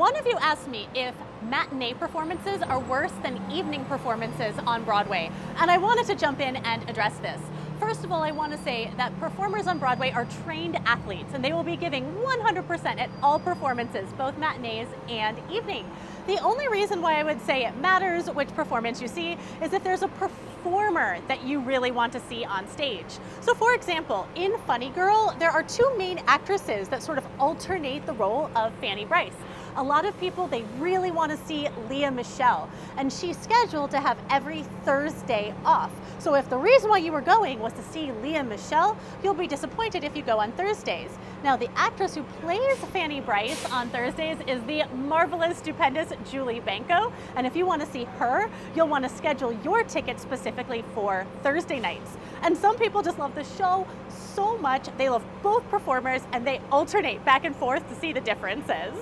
One of you asked me if matinee performances are worse than evening performances on Broadway, and I wanted to jump in and address this. First of all, I want to say that performers on Broadway are trained athletes and they will be giving 100% at all performances, both matinees and evening. The only reason why I would say it matters which performance you see is if there's a performer that you really want to see on stage. So for example, in Funny Girl, there are two main actresses that sort of alternate the role of Fanny Brice. A lot of people, they really want to see Lea Michele. and she's scheduled to have every Thursday off. So if the reason why you were going was to see Lea Michele, you'll be disappointed if you go on Thursdays. Now, the actress who plays Fanny Brice on Thursdays is the marvelous, stupendous Julie Benko. And if you want to see her, you'll want to schedule your ticket specifically for Thursday nights. And some people just love the show so much, they love both performers and they alternate back and forth to see the differences.